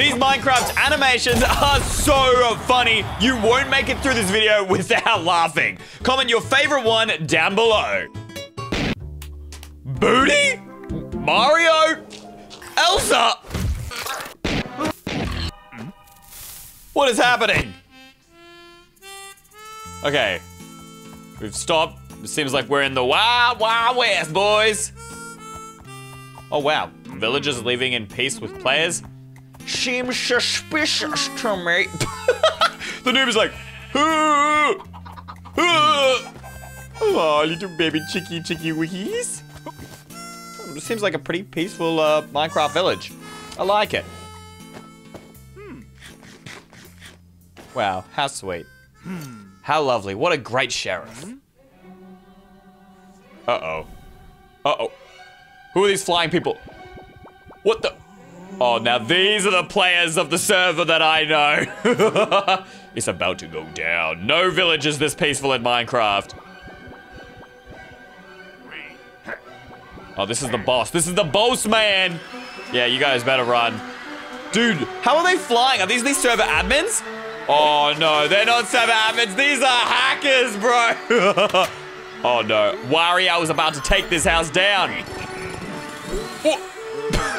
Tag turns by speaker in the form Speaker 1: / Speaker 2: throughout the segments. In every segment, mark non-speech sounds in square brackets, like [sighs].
Speaker 1: These Minecraft animations are so funny. You won't make it through this video [laughs] without laughing. Comment your favorite one down below. Booty? Mario? Elsa? What is happening? Okay. We've stopped. It seems like we're in the Wild Wild West, boys. Oh, wow. Villagers leaving in peace with players? Seems suspicious to me. [laughs] the noob is like, "Ooh, ooh." oh, little baby chicky chicky wickies. Seems like a pretty peaceful uh, Minecraft village. I like it. Hmm. Wow, how sweet. Hmm. How lovely. What a great sheriff. Uh-oh. Uh-oh. Who are these flying people? What the? Oh, now these are the players of the server that I know. [laughs] it's about to go down. No village is this peaceful in Minecraft. Oh, this is the boss. This is the boss man. Yeah, you guys better run. Dude, how are they flying? Are these these server admins? Oh no, they're not server admins. These are hackers, bro. [laughs] oh no, Wario was about to take this house down.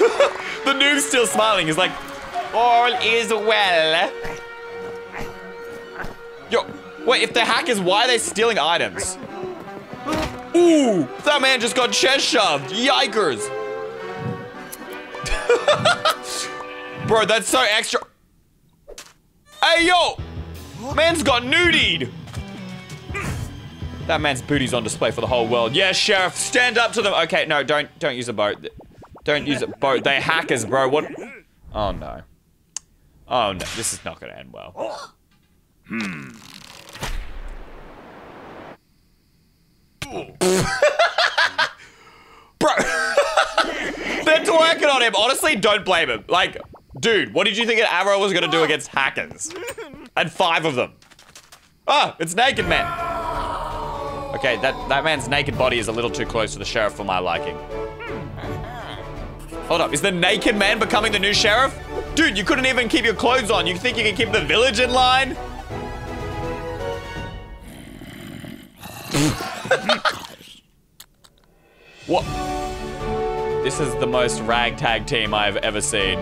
Speaker 1: [laughs] The noob's still smiling. He's like, all is well. Yo, wait, if they're hackers, why are they stealing items? Ooh, that man just got chest shoved. Yikers. [laughs] Bro, that's so extra. Hey, yo! Man's got nudied! That man's booty's on display for the whole world. Yes, Sheriff, stand up to them. Okay, no, don't don't use a boat. Don't use it, bro. They're hackers, bro. What? Oh, no. Oh, no. This is not going to end well. Hmm. bro. [laughs] They're twerking on him. Honestly, don't blame him. Like, dude, what did you think an arrow was going to do against hackers? And five of them. Oh, it's Naked Man. Okay, that, that man's naked body is a little too close to the sheriff for my liking. Hold up, is the naked man becoming the new sheriff? Dude, you couldn't even keep your clothes on. You think you can keep the village in line? what? This is the most ragtag team I've ever seen.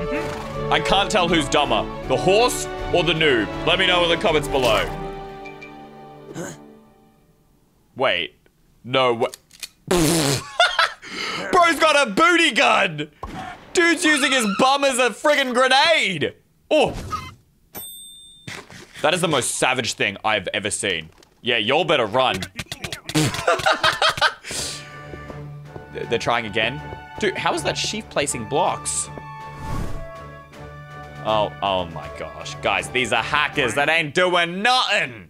Speaker 1: I can't tell who's dumber, the horse or the noob. Let me know in the comments below. Wait. No? [laughs] Bro's got a booty gun! Dude's using his bum as a friggin' grenade! Oh! That is the most savage thing I've ever seen. Yeah, y'all better run. They're trying again. Dude, how is that sheep placing blocks? Oh, oh my gosh. Guys, these are hackers that ain't doing nothing!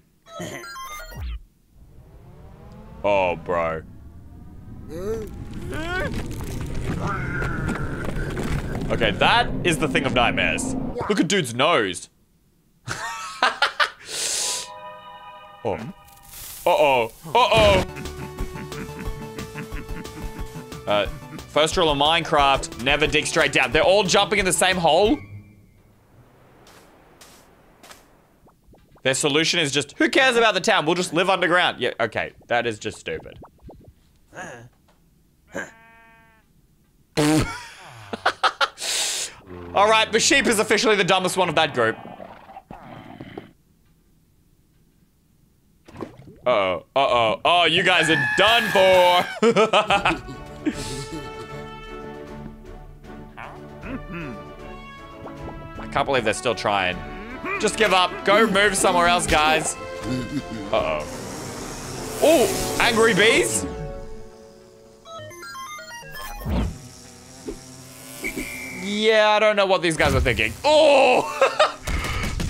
Speaker 1: Oh, bro. Okay, that is the thing of nightmares. Look at dude's nose. [laughs] oh. Uh-oh. Uh-oh. Uh, first rule of Minecraft, never dig straight down. They're all jumping in the same hole? Their solution is just, who cares about the town? We'll just live underground. Yeah, okay. That is just stupid. [laughs] All right, the sheep is officially the dumbest one of that group. Uh-oh, uh-oh. Oh, you guys are done for. [laughs] I can't believe they're still trying. Just give up. Go move somewhere else, guys. Uh-oh. Oh, angry bees? Yeah, I don't know what these guys are thinking. Oh! [laughs]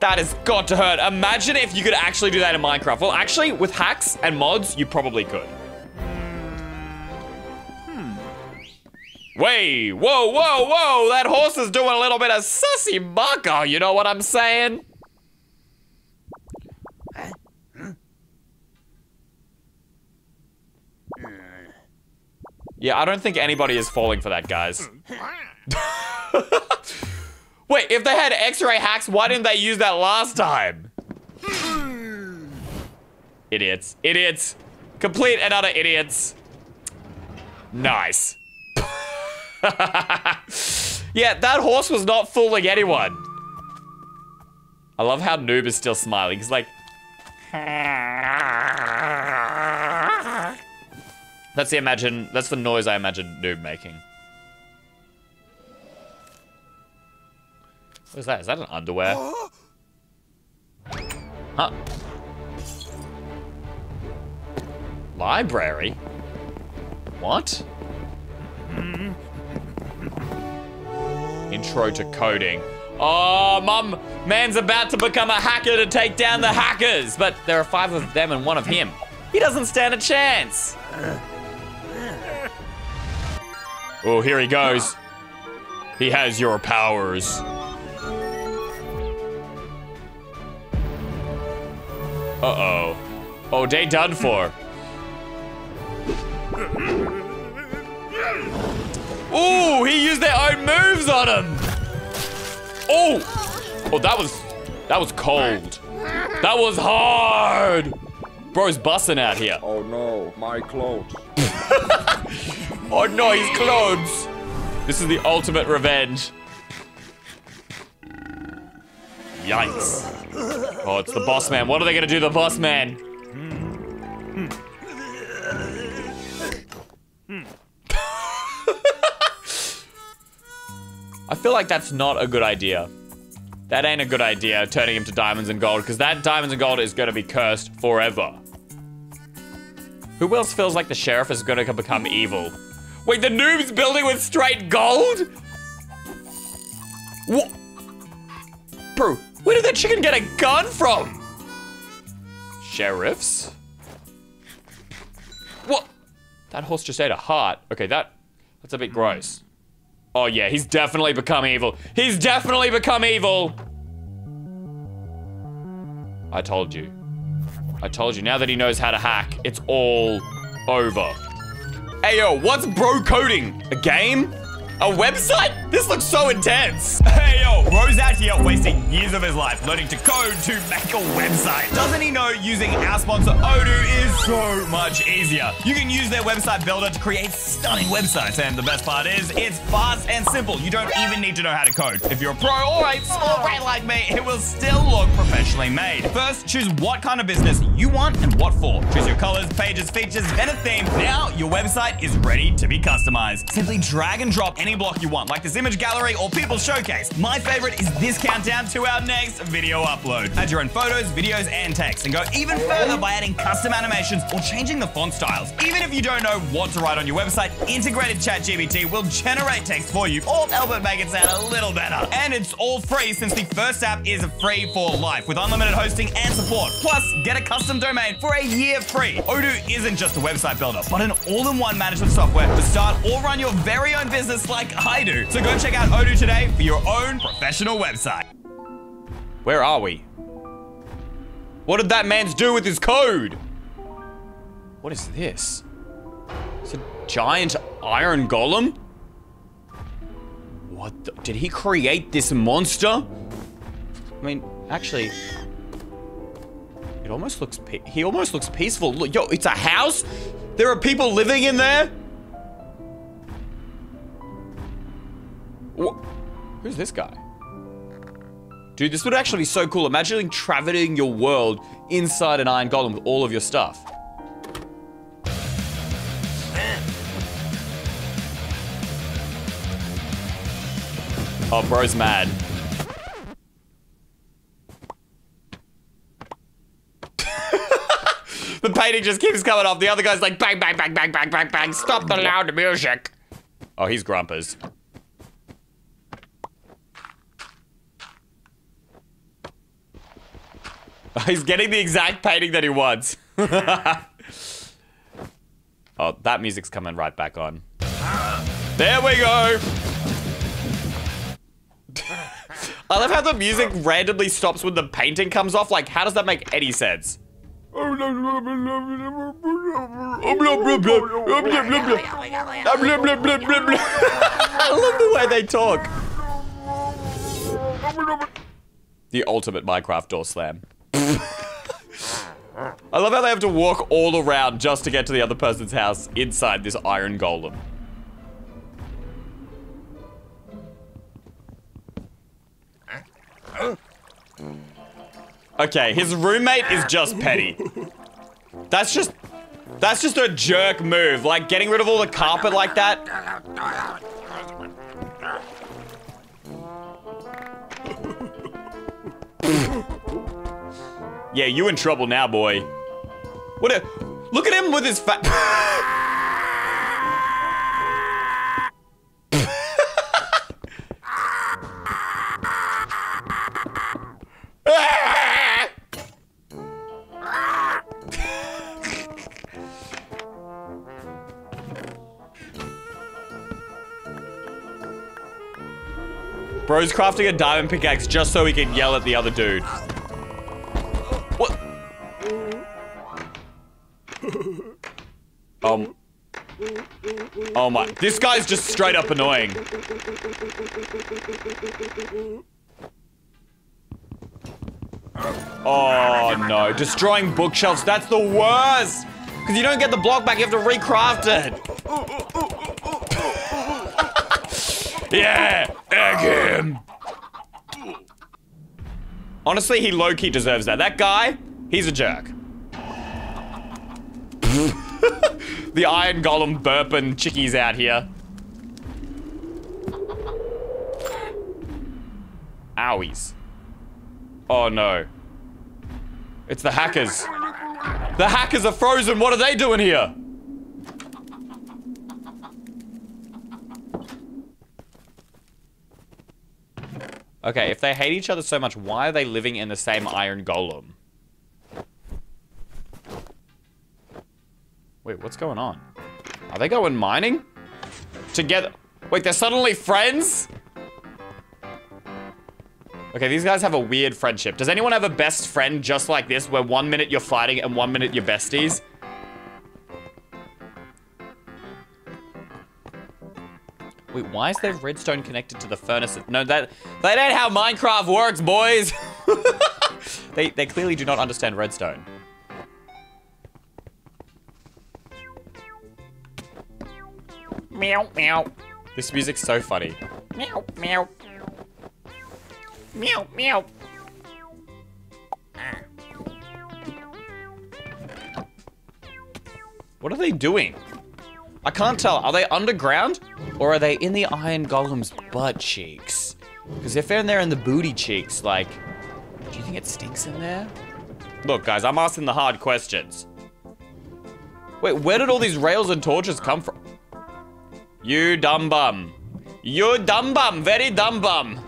Speaker 1: that has got to hurt. Imagine if you could actually do that in Minecraft. Well, actually, with hacks and mods, you probably could. Hmm. Way, whoa, whoa, whoa, that horse is doing a little bit of sussy bucko, you know what I'm saying? Yeah, I don't think anybody is falling for that, guys. [laughs] Wait, if they had x-ray hacks, why didn't they use that last time? idiots. Idiots. Complete and utter idiots. Nice. [laughs] yeah, that horse was not fooling anyone. I love how Noob is still smiling. He's like... That's the imagine. That's the noise I imagine Noob making. What is that? Is that an underwear? Huh? Library? What? Hmm. Intro to coding. Oh, mum, man's about to become a hacker to take down the hackers, but there are five of them and one of him. He doesn't stand a chance. Oh, here he goes. He has your powers. Uh-oh. Oh, they done for. Ooh, he used their own moves on him. Oh, oh, that was, that was cold. That was hard. Bro's busting out here.
Speaker 2: Oh no, my clothes. [laughs]
Speaker 1: oh no, his clothes. This is the ultimate revenge. Yikes. Oh, it's the boss man. What are they gonna do to the boss man? [laughs] I feel like that's not a good idea. That ain't a good idea, turning him to diamonds and gold, because that diamonds and gold is gonna be cursed forever. Who else feels like the sheriff is gonna become evil? Wait, the noob's building with straight gold? What? Bro, where did that chicken get a gun from? Sheriffs? What? That horse just ate a heart. Okay, that that's a bit gross. Oh yeah, he's definitely become evil. He's definitely become evil. I told you. I told you. Now that he knows how to hack, it's all over. Hey yo, what's bro coding? A game? A website? This looks so intense. [laughs]
Speaker 3: Hey yo, Bro's out here wasting years of his life learning to code to make a website. Doesn't he know using our sponsor Odoo is so much easier? You can use their website builder to create stunning websites, and the best part is, it's fast and simple. You don't even need to know how to code. If you're a pro or a small brain like me, it will still look professionally made. First, choose what kind of business you want and what for. Choose your colors, pages, features, then a theme. Now, your website is ready to be customized. Simply drag and drop any block you want, like this image gallery or people showcase. My favorite is this countdown to our next video upload. Add your own photos, videos, and text, and go even further by adding custom animations or changing the font styles. Even if you don't know what to write on your website, integrated ChatGPT will generate text for you or help it make it sound a little better. And it's all free since the first app is free for life with unlimited hosting and support. Plus, get a custom domain for a year free. Odoo isn't just a website builder, but an all-in-one management software to start or run your very own business like I do. So go check out Odoo today for your own professional website.
Speaker 1: Where are we? What did that man's do with his code? What is this? It's a giant iron golem? What the, did he create this monster? I mean, actually, it almost looks, he almost looks peaceful. Look, yo, it's a house? There are people living in there? Who's this guy? Dude, this would actually be so cool. Imagine traveling your world inside an iron golem with all of your stuff. Oh, bro's mad. [laughs] the painting just keeps coming off. The other guy's like, bang, bang, bang, bang, bang, bang, bang. Stop the loud music. Oh, he's grumpers. [laughs] He's getting the exact painting that he wants. [laughs] oh, that music's coming right back on. There we go. [laughs] I love how the music randomly stops when the painting comes off. Like, how does that make any sense? I love the way they talk. The ultimate Minecraft door slam. I love how they have to walk all around just to get to the other person's house inside this iron golem. Okay, his roommate is just petty. That's just that's just a jerk move, like getting rid of all the carpet like that. Yeah, you in trouble now, boy. What a look at him with his fat. [laughs] Bro's crafting a diamond pickaxe just so he can yell at the other dude. This guy's just straight up annoying. Oh no. Destroying bookshelves, that's the worst! Because you don't get the block back, you have to recraft it. yeah! Egg him! Honestly, he low-key deserves that. That guy, he's a jerk. The Iron Golem burping chickies out here. Owies. Oh no. It's the hackers. The hackers are frozen. What are they doing here? Okay, if they hate each other so much, why are they living in the same iron golem? Wait, what's going on? Are they going mining? Together? Wait, they're suddenly friends? Okay, these guys have a weird friendship. Does anyone have a best friend just like this, where one minute you're fighting and one minute you're besties? Wait, why is there redstone connected to the furnace? No, that that ain't how Minecraft works, boys. [laughs] they they clearly do not understand redstone. Meow meow. This music's so funny. Meow meow. Meow meow. Ah. What are they doing? I can't tell. Are they underground? Or are they in the Iron Golem's butt cheeks? Because if they're in there in the booty cheeks, like, do you think it stinks in there? Look, guys, I'm asking the hard questions. Wait, where did all these rails and torches come from? You dumb bum. You dumb bum. Very dumb bum.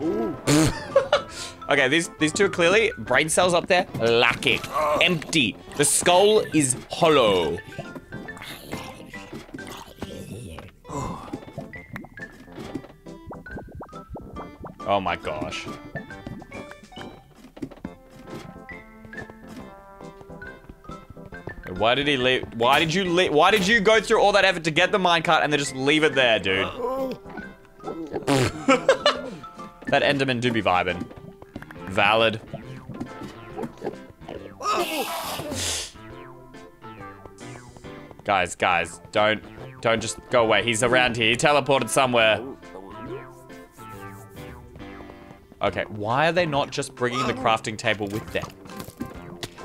Speaker 1: [laughs] okay, these these two are clearly brain cells up there lacking, empty. The skull is hollow. [sighs] Oh my gosh. Why did he leave? Why did you leave? Why did you go through all that effort to get the minecart and then just leave it there, dude? [laughs] that Enderman do be vibing. Valid. guys, guys, don't, don't just go away. He's around here. He teleported somewhere. Okay, why are they not just bringing the crafting table with them?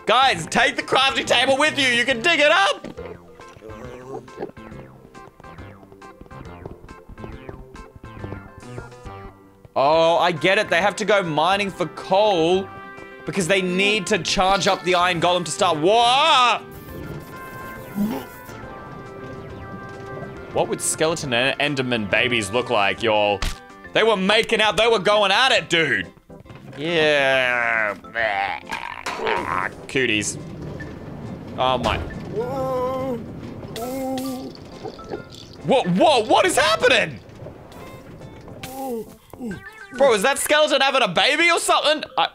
Speaker 1: Guys, take the crafting table with you. You can dig it up. Oh, I get it. They have to go mining for coal because they need to charge up the iron golem to start. What? What would skeleton and enderman babies look like, y'all? They were making out. They were going at it, dude. Yeah. Cooties. Oh my. Whoa, whoa, what is happening? Bro, is that skeleton having a baby or something? I,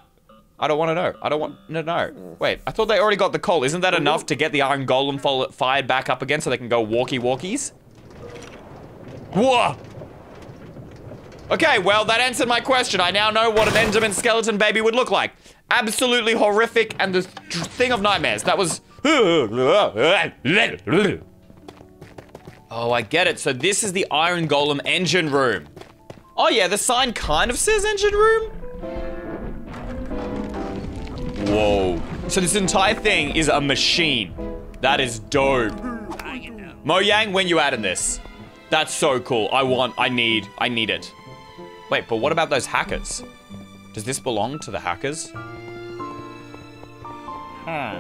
Speaker 1: I don't want to know. I don't want to know. Wait, I thought they already got the coal. Isn't that enough to get the iron golem fired back up again so they can go walkie-walkies? Whoa! Okay, well, that answered my question. I now know what an Enderman skeleton baby would look like. Absolutely horrific and the thing of nightmares. That was... [laughs] Oh, I get it. So this is the Iron Golem engine room. Oh yeah, the sign kind of says engine room. Whoa. So this entire thing is a machine. That is dope. Mojang, when you adding this? That's so cool. I want, I need, I need it. Wait, but what about those hackers? Does this belong to the hackers? Hmm.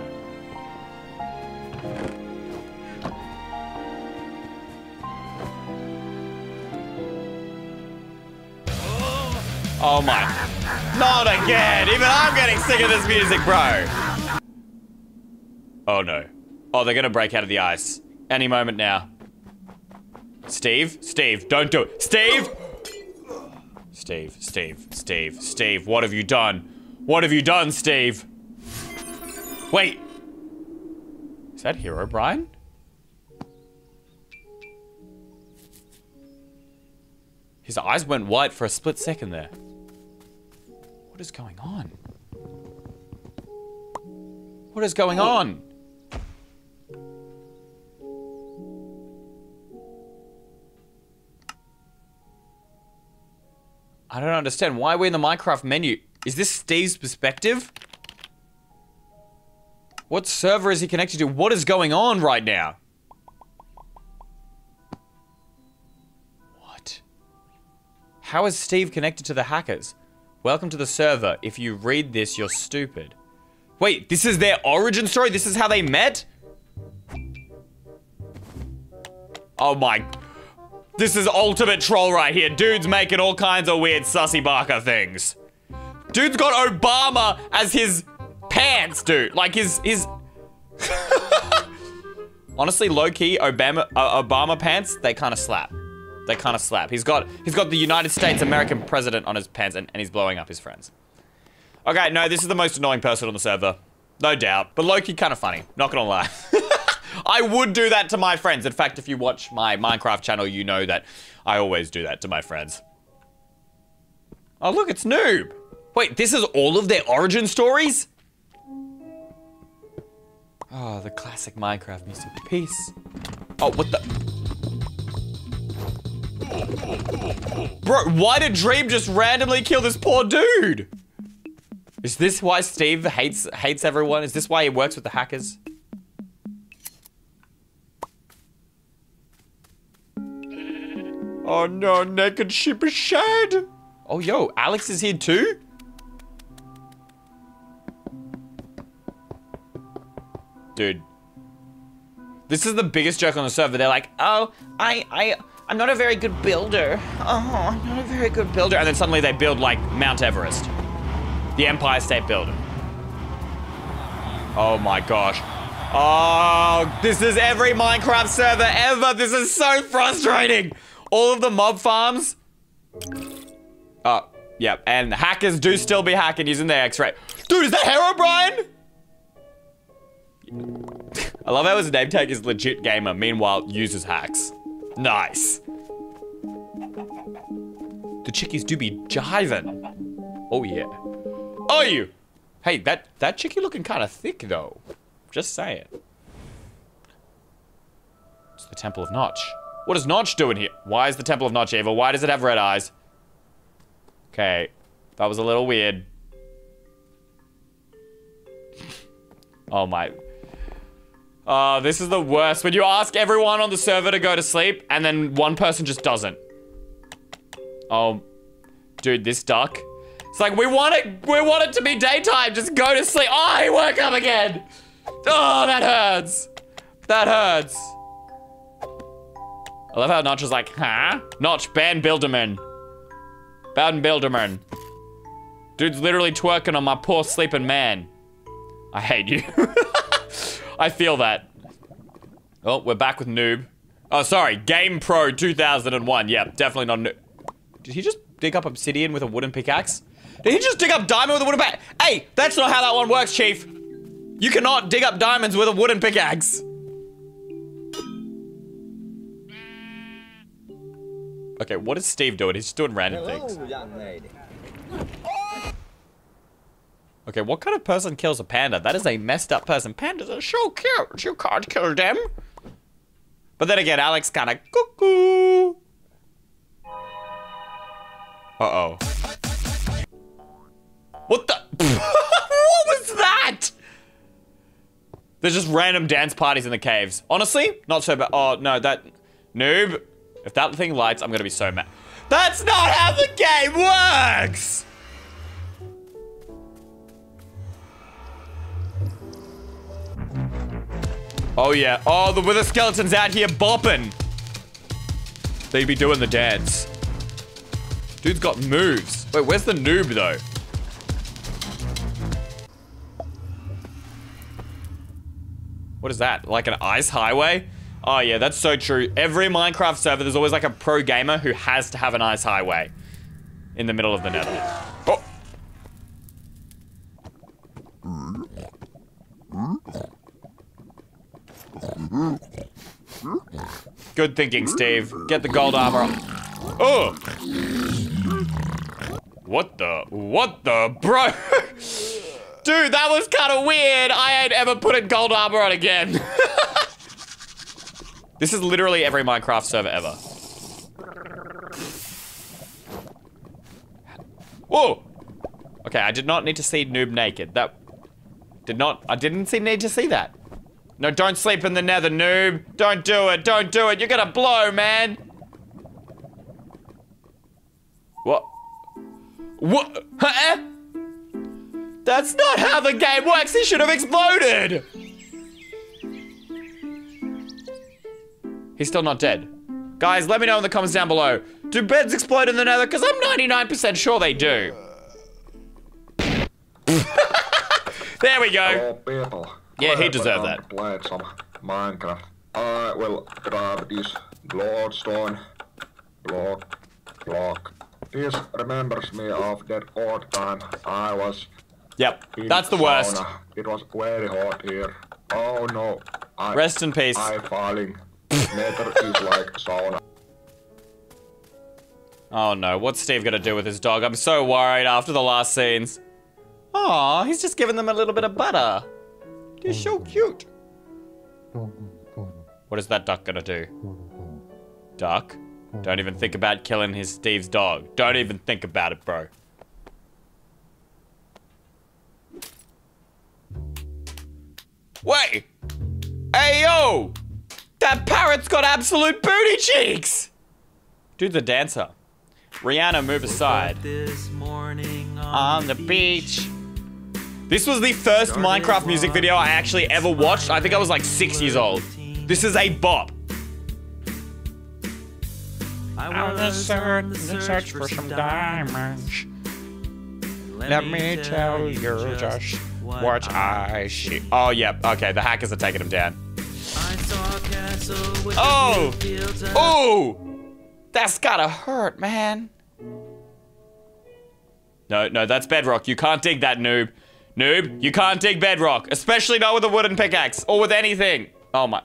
Speaker 1: Oh my. Not again! Even I'm getting sick of this music, bro! Oh no. Oh, they're gonna break out of the ice. Any moment now. Steve? Steve, don't do it. Steve! Steve, Stave, Stave, Stave, what have you done? What have you done, Stave? Wait. Is that Herobrine? His eyes went white for a split second there. What is going on? What is going on? I don't understand. Why are we in the Minecraft menu? Is this Steve's perspective? What server is he connected to? What is going on right now? What? How is Steve connected to the hackers? Welcome to the server. If you read this, you're stupid. Wait, this is their origin story? This is how they met? Oh my... This is ultimate troll right here. Dude's making all kinds of weird sussy barker things. Dude's got Obama as his pants, dude. Like his... his... [laughs] Honestly, low-key, Obama, uh, Obama pants, they kind of slap. They kind of slap. He's got he's got the United States American president on his pants and, and he's blowing up his friends. Okay, no, this is the most annoying person on the server. No doubt. But low-key kind of funny. Not gonna lie. [laughs] I would do that to my friends. In fact, if you watch my Minecraft channel, you know that I always do that to my friends. Oh, look, it's Noob. Wait, this is all of their origin stories? Oh, the classic Minecraft music. Peace. Oh, what the? Bro, why did Dream just randomly kill this poor dude? Is this why Steve hates hates everyone? Is this why he works with the hackers? Oh no, naked ship is shed. Oh yo, Alex is here too? Dude. This is the biggest joke on the server. They're like, oh, I, I, I'm not a very good builder. Oh, I'm not a very good builder. And then suddenly they build like Mount Everest. The Empire State Building. Oh my gosh. Oh, this is every Minecraft server ever. This is so frustrating. All of the mob farms. Oh, yeah. And hackers do still be hacking using their X-ray. Dude, is that Herobrine? [laughs] I love how his name tag is legit gamer, meanwhile uses hacks. Nice. The chickies do be jiving. Oh yeah. Oh you. Hey, that that chickie looking kind of thick though. Just saying. It's the Temple of Notch. What is Notch doing here? Why is the Temple of Notch evil? Why does it have red eyes? Okay, that was a little weird. [laughs] oh my. Uh, this is the worst. When you ask everyone on the server to go to sleep, and then one person just doesn't. Oh, dude, this duck. It's like, we want it, we want it to be daytime. Just go to sleep. Oh, he woke up again. Oh, that hurts. That hurts. I love how Notch is like, huh? Notch, ban Bilderman. Ban Bilderman. Dude's literally twerking on my poor sleeping man. I hate you. [laughs] I feel that. Oh, we're back with Noob. Oh, sorry. Game Pro 2001. Yeah, definitely not Noob. Did he just dig up obsidian with a wooden pickaxe? Did he just dig up diamond with a wooden pick? Hey, that's not how that one works, Chief. You cannot dig up diamonds with a wooden pickaxe. Okay, what is Steve doing? He's just doing random things. Okay, what kind of person kills a panda? That is a messed up person. Pandas are so cute. You can't kill them. But then again, Alex kind of cuckoo. Uh-oh. What the? [laughs] what was that? There's just random dance parties in the caves. Honestly, not so bad. Oh, no, that... Noob. If that thing lights, I'm gonna be so mad. That's not how the game works! Oh yeah. Oh, the wither skeletons out here bopping. they'd be doing the dance. Dude's got moves. Wait, where's the noob though? What is that? Like an ice highway? Oh yeah, that's so true. Every Minecraft server, there's always like a pro gamer who has to have an ice highway in the middle of the nether. Oh. Good thinking, Steve. Get the gold armor. Oh! What the? What the? Bro! [laughs] Dude, that was kind of weird. I ain't ever putting gold armor on again. [laughs] this is literally every Minecraft server ever. Whoa! Okay, I did not need to see Noob naked. That did not, I didn't see, need to see that. No, don't sleep in the nether, noob. Don't do it, don't do it. You're gonna blow, man. What? What? Huh? That's not how the game works. He should have exploded. He's still not dead. Guys, let me know in the comments down below. Do beds explode in the nether? Because I'm 99% sure they do. [laughs] there we go.
Speaker 2: People.
Speaker 1: Yeah, he deserved that.
Speaker 2: Played some Minecraft. I will grab this glowstone block. Block. This remembers me of that old time I was
Speaker 1: Yep, that's the worst.
Speaker 2: sauna. It was very hot here. Oh no. I,
Speaker 1: Rest in peace.
Speaker 2: I falling. Is like sauna.
Speaker 1: Oh no, what's Steve gonna do with his dog? I'm so worried after the last scenes. Aw, he's just giving them a little bit of butter. They're so cute. What is that duck gonna do? Duck? Don't even think about killing his Steve's dog. Don't even think about it, bro. Wait! Hey yo! That parrot's got absolute booty cheeks! Dude's a dancer. Rihanna, move aside.
Speaker 4: This morning
Speaker 1: On the beach. This was the first Minecraft music video I actually ever watched. I think I was like six years old. This is a bop.
Speaker 4: I was on the search for some diamonds.
Speaker 1: Let me tell you just what I see. Oh, yeah. Okay, the hackers are taking him down. Oh!
Speaker 4: a few fields of-
Speaker 1: Oh! That's gotta hurt, man. No, no, that's bedrock. You can't dig that, noob. Noob, you can't dig bedrock. Especially not with a wooden pickaxe or with anything. Oh my.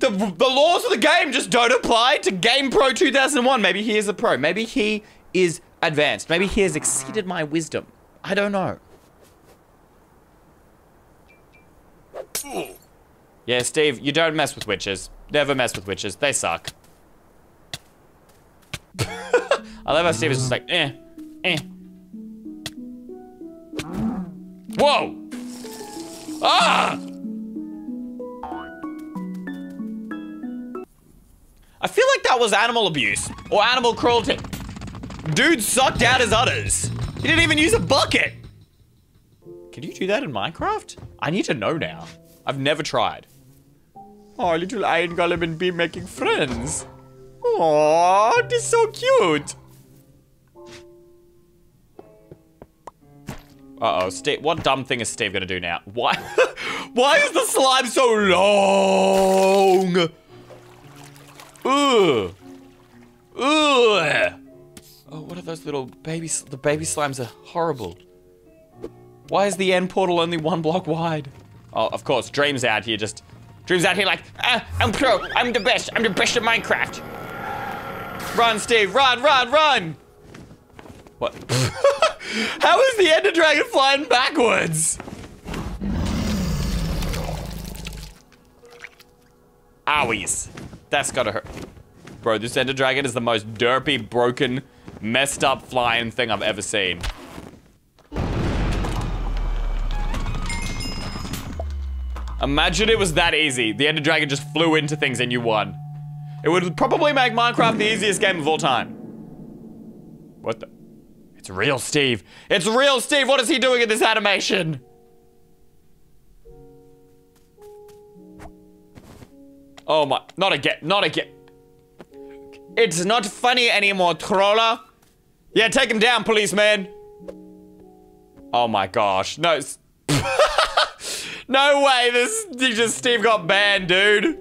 Speaker 1: The, the laws of the game just don't apply to Game Pro 2001. Maybe he is a pro. Maybe he is advanced. Maybe he has exceeded my wisdom. I don't know. Yeah, Steve, you don't mess with witches. Never mess with witches. They suck. [laughs] I love how Steve is just like, eh, eh. Whoa! Ah! I feel like that was animal abuse or animal cruelty. Dude sucked out his udders. He didn't even use a bucket. Can you do that in Minecraft? I need to know now. I've never tried. Oh, little Iron Golem and Bee making friends. Aww, this is so cute. Uh-oh, Steve, what dumb thing is Steve gonna do now? Why, [laughs] why is the slime so long? Ugh. Ugh. Oh, what are those little baby, the baby slimes are horrible. Why is the end portal only one block wide? Oh, of course, Dream's out here just, Dream's out here like, ah, I'm pro, I'm the best, I'm the best at Minecraft. Run, Steve, run, run, run! What? [laughs] How is the Ender Dragon flying backwards? Owies. That's gotta hurt. Bro, this Ender Dragon is the most derpy, broken, messed up flying thing I've ever seen. Imagine it was that easy. The Ender Dragon just flew into things and you won. It would probably make Minecraft the easiest game of all time. What the? It's real Steve. It's real Steve. What is he doing in this animation? Oh my, not again, not again. It's not funny anymore, troller. Yeah, take him down, policeman. Oh my gosh, no. [laughs] [laughs] no way, this, just, Steve got banned, dude.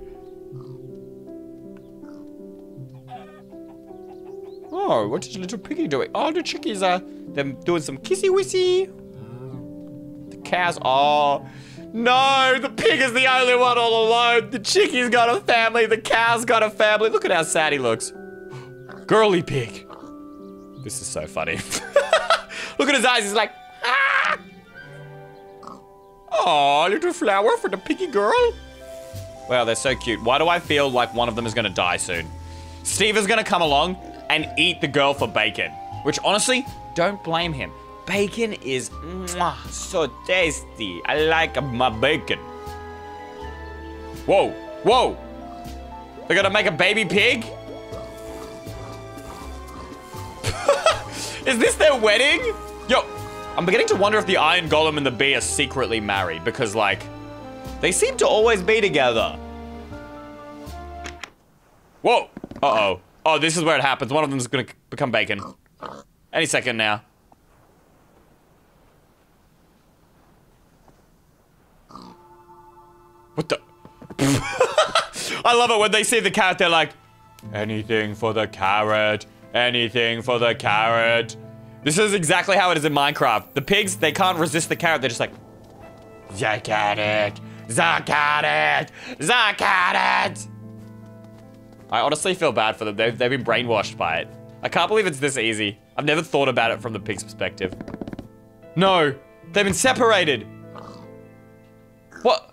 Speaker 1: Oh, what is little piggy doing? Oh, the chickies are, them doing some kissy wissy. The cows, oh. No, the pig is the only one all alone. The chickie's got a family, the cow's got a family. Look at how sad he looks. Girly pig. This is so funny. [laughs] Look at his eyes, he's like, ah! Oh, little flower for the piggy girl. Wow, they're so cute. Why do I feel like one of them is gonna die soon? Steve is gonna come along and eat the girl for bacon. Which honestly, don't blame him. Bacon is mwah, so tasty. I like my bacon. Whoa, whoa. They're gonna make a baby pig? [laughs] is this their wedding? I'm beginning to wonder if the Iron Golem and the bee are secretly married because, like, they seem to always be together. Whoa. Uh-oh. Oh, this is where it happens. One of them's gonna become bacon. Any second now. What the? [laughs] I love it when they see the carrot, they're like, anything for the carrot, anything for the carrot. This is exactly how it is in Minecraft. The pigs, they can't resist the carrot. They're just like, the carrot, the carrot, the carrot. I honestly feel bad for them. They've, they've been brainwashed by it. I can't believe it's this easy. I've never thought about it from the pig's perspective. No, they've been separated. What?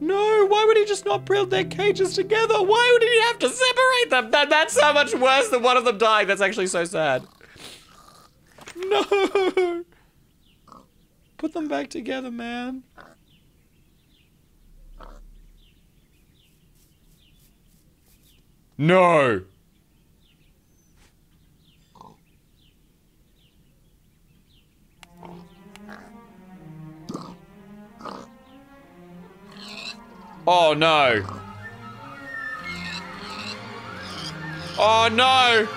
Speaker 1: No, why would he just not build their cages together? Why would he have to separate them? That, that's so much worse than one of them dying. That's actually so sad. No. Put them back together, man. No. Oh no. Oh no.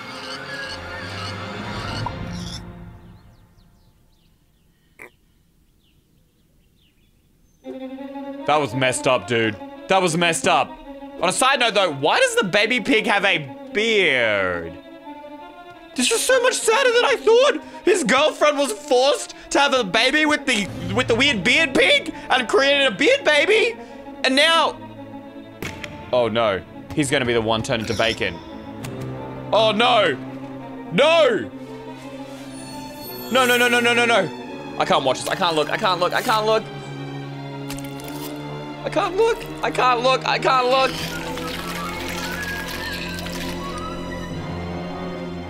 Speaker 1: That was messed up, dude. That was messed up. On a side note though, why does the baby pig have a beard? This was so much sadder than I thought. His girlfriend was forced to have a baby with the with the weird beard pig and created a beard baby. And now Oh no. He's gonna be the one turned into bacon. Oh no! No! No, no, no, no, no, no, no. I can't watch this. I can't look. I can't look. I can't look. I can't look. I can't look. I can't look.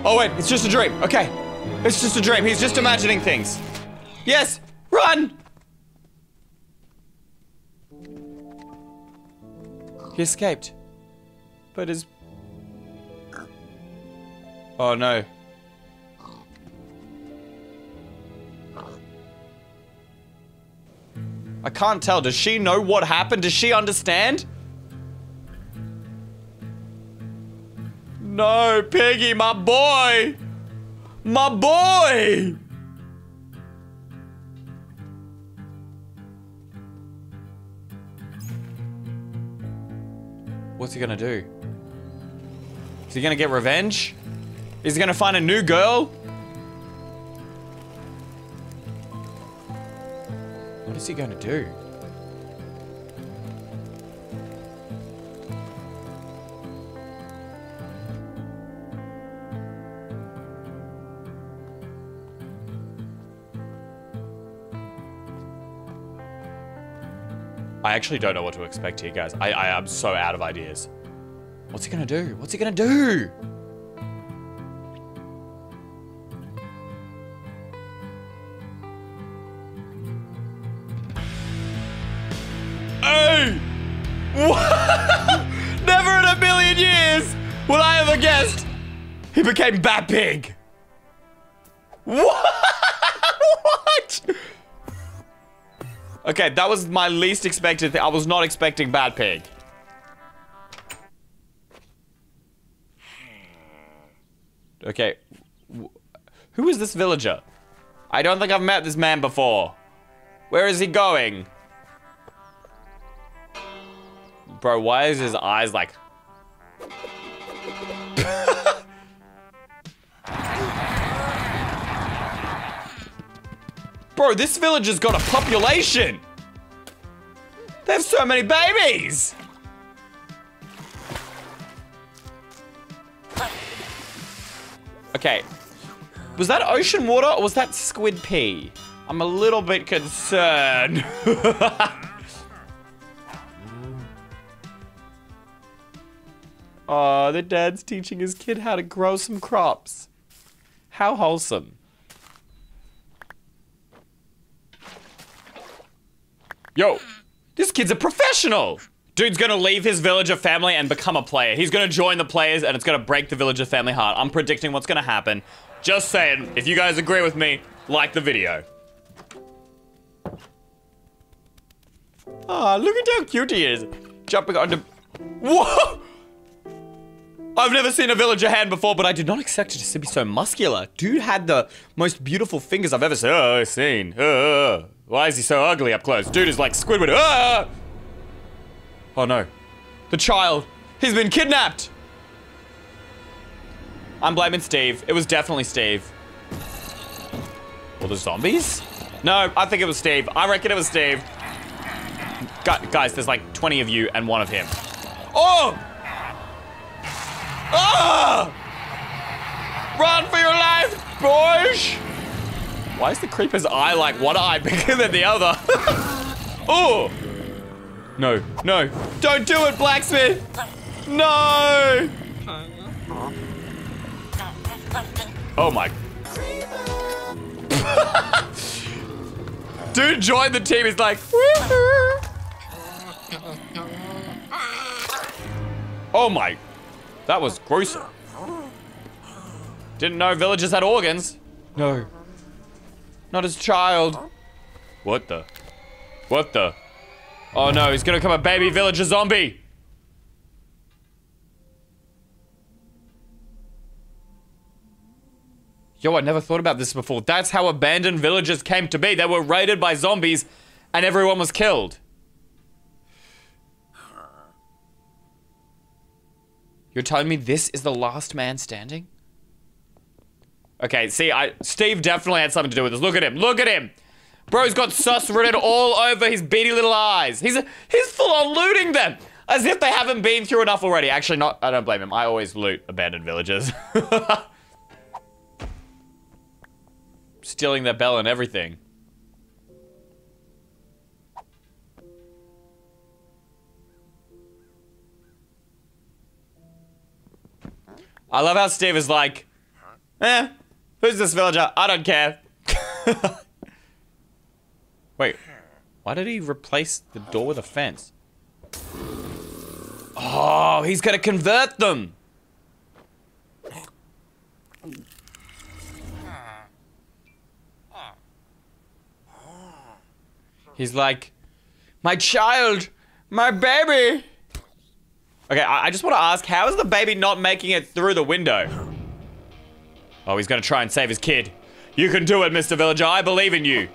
Speaker 1: Oh wait, it's just a dream. Okay. It's just a dream. He's just imagining things. Yes! Run! He escaped. But his... Oh no. I can't tell. Does she know what happened? Does she understand? No, Piggy, my boy! My boy! What's he gonna do? Is he gonna get revenge? Is he gonna find a new girl? What is he gonna do? I actually don't know what to expect here, guys. I, I am so out of ideas. What's he gonna do? What's he gonna do? Hey! What? [laughs] Never in a million years would I ever guessed he became Bat Pig. What? what? Okay, that was my least expected thing. I was not expecting Bad Pig. Okay. Who is this villager? I don't think I've met this man before. Where is he going? Bro, why is his eyes like... Bro, this village has got a population. They have so many babies. Okay. Was that ocean water or was that squid pee? I'm a little bit concerned. [laughs] oh, the dad's teaching his kid how to grow some crops. How wholesome. Yo, this kid's a professional. Dude's gonna leave his villager family and become a player. He's gonna join the players and it's gonna break the villager family heart. I'm predicting what's gonna happen. Just saying, if you guys agree with me, like the video. Ah, look at how cute he is. Jumping onto... Whoa! I've never seen a villager hand before, but I did not expect it to be so muscular. Dude had the most beautiful fingers I've ever seen. Oh, seen. Uh, why is he so ugly up close? Dude is like Squidward. Ah! Oh no. The child. He's been kidnapped. I'm blaming Steve. It was definitely Steve. Or the zombies? No, I think it was Steve. I reckon it was Steve. Gu- Guys, there's like 20 of you and one of him. Oh! Ah! Run for your life, boys! Why is the creeper's eye like one eye [laughs] bigger than the other? [laughs] oh! No, no. Don't do it, blacksmith! No! Oh my. [laughs] Dude joined the team, he's like. Oh my. That was gruesome. Didn't know villagers had organs. No. Not his child. What the? What the? Oh no, he's gonna become a baby villager zombie. Yo, I never thought about this before. That's how abandoned villages came to be. They were raided by zombies and everyone was killed. You're telling me this is the last man standing? Okay, see, I Steve definitely had something to do with this. Look at him. Look at him. Bro's got sus written all over his beady little eyes. He's he's full on looting them. As if they haven't been through enough already. Actually, not. I don't blame him. I always loot abandoned villages. [laughs] Stealing their bell and everything. I love how Steve is like, eh, who's this villager? I don't care. [laughs] Wait, why did he replace the door with a fence? Oh, he's gonna convert them. He's like, my child, my baby. Okay, I, I just want to ask, how is the baby not making it through the window? Oh, he's gonna try and save his kid. You can do it, Mr. Villager. I believe in you.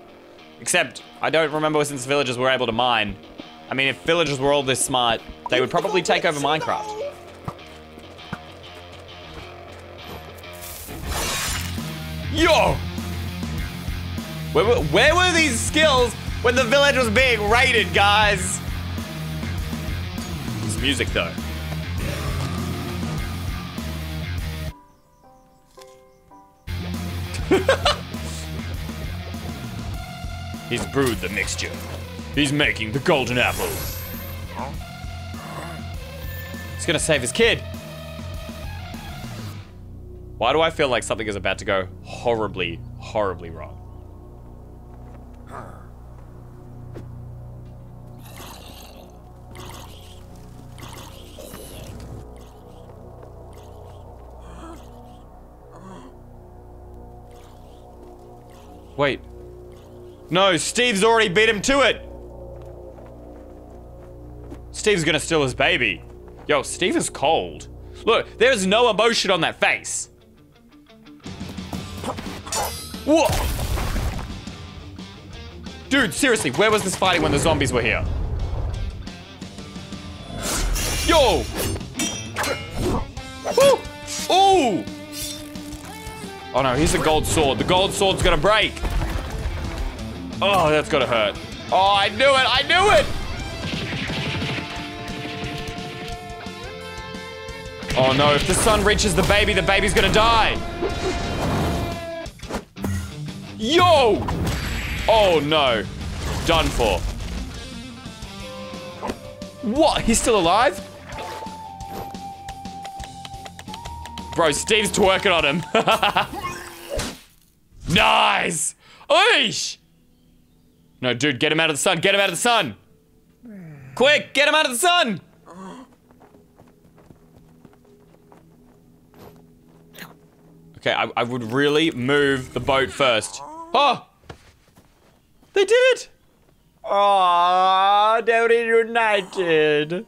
Speaker 1: Except, I don't remember since villagers were able to mine. I mean, if villagers were all this smart, they would probably take over Minecraft. Yo! Where, were- where were these skills when the village was being raided, guys? This music, though. [laughs] He's brewed the mixture. He's making the golden apple. He's gonna save his kid. Why do I feel like something is about to go horribly, horribly wrong? Wait. No, Steve's already beat him to it. Steve's gonna steal his baby. Yo, Steve is cold. Look, there's no emotion on that face. Whoa! Dude, seriously, where was this fighting when the zombies were here? Yo! Woo! Ooh! Oh no, here's the gold sword. The gold sword's gonna break. Oh, that's gonna hurt. Oh, I knew it! I knew it! Oh no, if the sun reaches the baby, the baby's gonna die. Yo! Oh no. Done for. What? He's still alive? Bro, Steve's twerking on him. [laughs] nice! Oish! No, dude, get him out of the sun. Get him out of the sun. Quick, get him out of the sun. Okay, I, I would really move the boat first. Oh! They did it! Aww, they're reunited.